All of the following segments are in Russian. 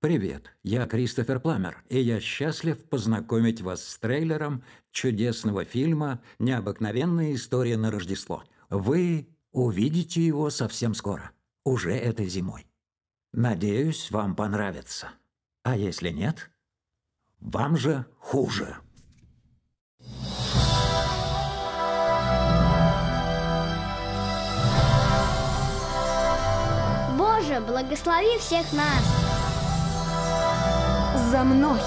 Привет, я Кристофер Пламер, и я счастлив познакомить вас с трейлером чудесного фильма «Необыкновенная история на Рождество». Вы увидите его совсем скоро, уже этой зимой. Надеюсь, вам понравится. А если нет, вам же хуже. Боже, благослови всех нас! За мной!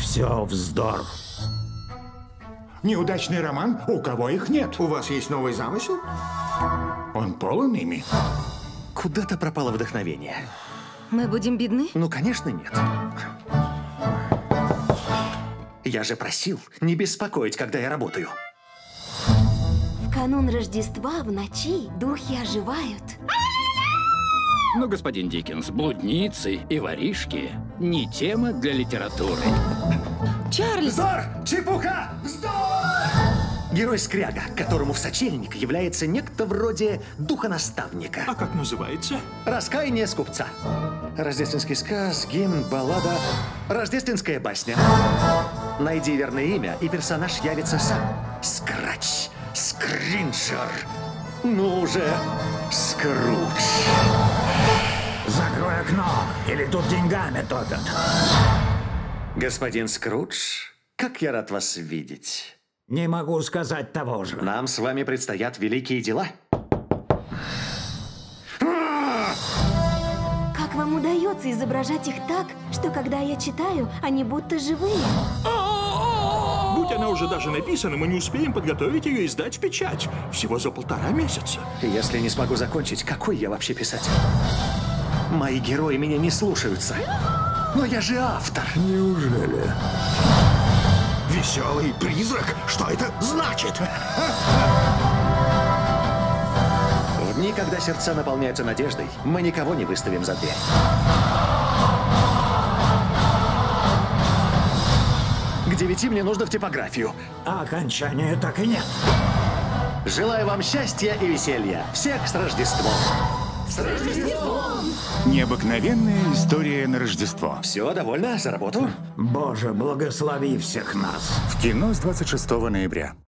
Все вздор. Неудачный роман? У кого их нет? У вас есть новый замысел? Он полон ими. Куда-то пропало вдохновение. Мы будем бедны? Ну, конечно, нет. Я же просил не беспокоить, когда я работаю. В канун Рождества в ночи духи оживают. Ну, господин Диккенс, блудницы и воришки не тема для литературы. Чарльз! Вздор! Чепуха! Вздор! Герой Скряга, которому в сочельник является некто вроде духа-наставника. А как называется? Раскаяние скупца. Рождественский сказ, гимн, баллада. Рождественская басня. Найди верное имя, и персонаж явится сам. Скрач. Скриншер. Ну уже, Скрудж. Закрой окно, или тут деньгами топят. Господин Скрудж, как я рад вас видеть. Не могу сказать того же. Нам с вами предстоят великие дела. Как вам удается изображать их так, что когда я читаю, они будто живые? Будь она уже даже написана, мы не успеем подготовить ее и сдать в печать. Всего за полтора месяца. Если не смогу закончить, какой я вообще писатель? Мои герои меня не слушаются. Но я же автор. Неужели? Веселый призрак? Что это значит? В дни, когда сердца наполняются надеждой, мы никого не выставим за дверь. К девяти мне нужно в типографию. А окончания так и нет. Желаю вам счастья и веселья. Всех с Рождеством. Необыкновенная история на Рождество. Все, довольно? За работу? Боже, благослови всех нас. В кино с 26 ноября.